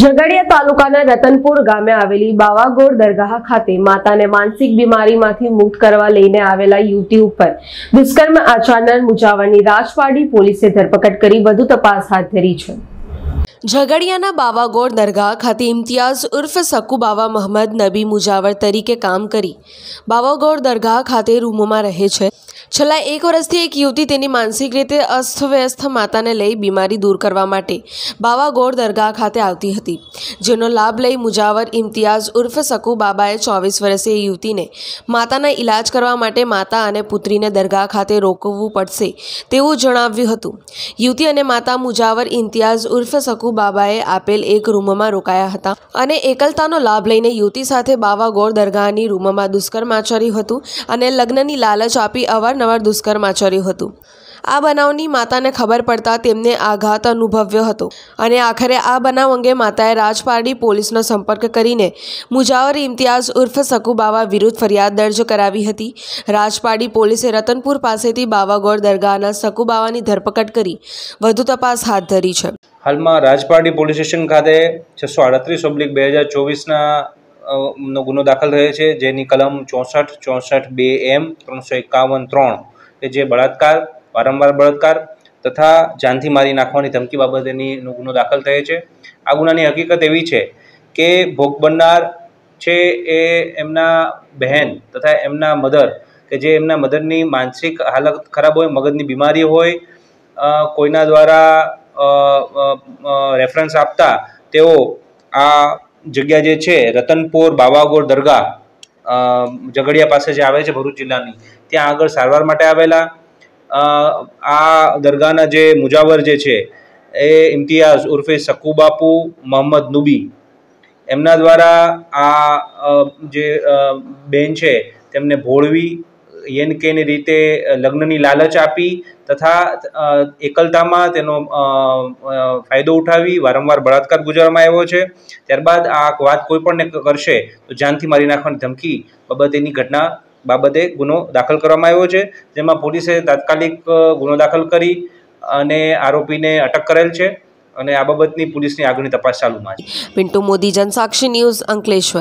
ઝઘડિયા તાલુકાના રતનપુર ગામે આવેલી બાવાગોર દરગાહ ખાતે માતાને માનસિક બીમારીમાંથી મુક્ત કરવા લઈને આવેલા યુવતી ઉપર દુષ્કર્મ આચરનાર મુજાવરની રાજવાડી પોલીસે ધરપકડ કરી, વધુ તપાસ હાથ ધરી છે. ઝઘડિયાના બાવાગોળ દરગાહ ખાતે ઇમ્તિયાઝ ઉર્ફ સકુ બાવા મહમદ નબી મુજાવર તરીકે કામ કરી. બાવાગોળ દરગાહ ખાતે રૂમોમાં રહે છે. છેલ્લા એક વર્ષથી એક યુવતી તેની માનસિક રીતે અસ્તવ્યસ્ત માતાને લઈ બીમારી દૂર કરવા માટે બાવાગોળ દરગાહ ખાતે આવતી હતી, જેનો લાભ લઈ મુજાવર ઇમ્તિયાઝ ઉર્ફ સકુ બાબાએ ચોવીસ વર્ષીય યુવતીને માતાના ઈલાજ કરવા માટે માતા અને પુત્રીને દરગાહ ખાતે રોકવું પડશે તેવું જણાવ્યું હતું. યુવતી અને માતા મુજાવર ઇમ્તિયાઝ ઉર્ફ સકુ બાબાએ આપેલ એક રૂમમાં રોકાયા હતા અને એકલતાનો લાભ લઈને યુવતી સાથે બાવાગોળ દરગાહની રૂમમાં દુષ્કર્મ આચર્યું હતું અને લગ્નની લાલચ આપી અવારનવાર દુષ્કર્મ આચર્યું હતું. આ બનાવની માતાને ખબર પડતા તેમને આઘાત અનુભવ્યો હતો અને આખરે આ બનાવ અંગે માતાએ રાજપારડી પોલીસનો સંપર્ક કરીને મુજાવર ઇમ્તિયાઝ ઉર્ફ સકુબાવા વિરુદ્ધ ફરિયાદ દર્જ કરાવી હતી. રાજપારડી પોલીસે રતનપુર પાસેથી બાવાગોળ દરગાહના સકુબાવાની ધરપકડ કરી વધુ તપાસ હાથ ધરી છે. હાલમાં રાજપારડી પોલીસ સ્ટેશન ખાતે છસો આડત્રીસ ઓબ્લિક બે હજાર ચોવીસના નો ગુનો દાખલ થયો છે, જેની કલમ ચોસઠ ચોસઠ બે એમ, ત્રણસો એકાવન ત્રણ, કે જે બળાત્કાર, વારંવાર બળાત્કાર તથા જાનથી મારી નાખવાની ધમકી બાબતેની ગુનો દાખલ થયો છે. આ ગુનાની હકીકત એવી છે કે ભોગ બનનાર છે એ એમના બહેન તથા એમના મધર, કે જે એમના મધરની માનસિક હાલત ખરાબ હોય, મગજની બીમારી હોય કોઈના દ્વારા રેફરન્સ આપતા તેઓ આ જગ્યા જે છે, રતનપોર બાવાગોર દરગાહ ઝઘડિયા પાસે જે આવે છે ભરૂચ જિલ્લાની, ત્યાં આગળ સારવાર માટે આવેલા આ દરગાહના જે મુજાવર જે છે, એ ઇમ્તિયાઝ ઉર્ફે સકુબાપુ મોહમ્મદ નુબી, એમના દ્વારા આ જે બેન છે, તેમને ભોળવી યેન કેની રીતે લગ્નની લાલચ આપી તથા એકલતામાં તેનો ફાયદો ઉઠાવી વારંવાર બળાત્કાર ગુજારવામાં આવ્યો છે. ત્યારબાદ આ વાત કોઈ પણને કરશે તો જાનથી મારી નાખવાની ધમકી બાબતેની ઘટના બાબતે ગુનો દાખલ કરવામાં આવ્યો છે. જેમાં પોલીસે તાત્કાલિક ગુનો દાખલ કરી અને આરોપીને અટક કરેલ છે અને આ બાબતની પોલીસની આગળની તપાસ ચાલુમાં છે. પિન્ટુ મોદી, જનસાક્ષી ન્યૂઝ અંકલેશ્વર.